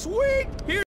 Sweet! Here.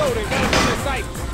Loaded. Got us in sight.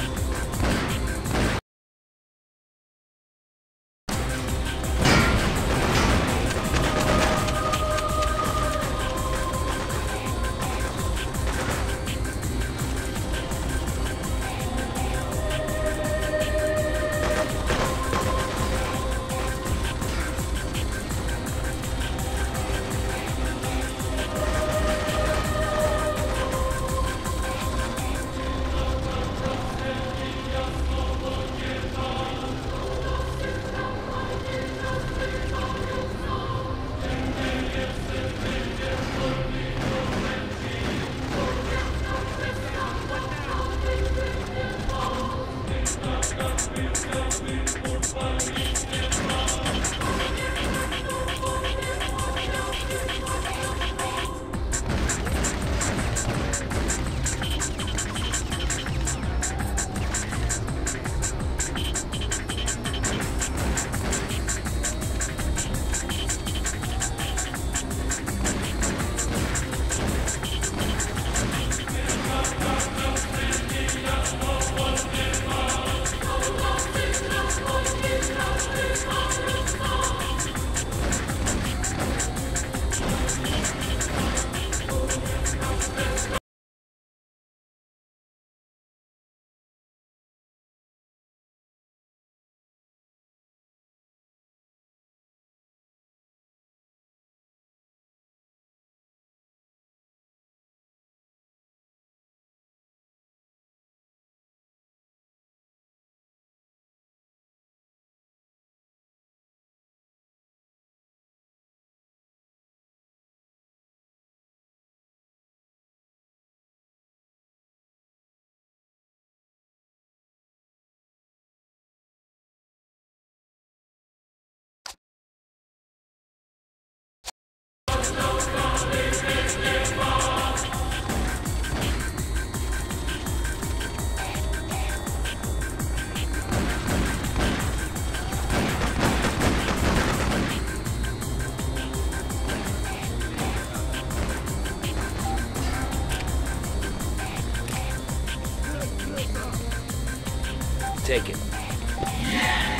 take it.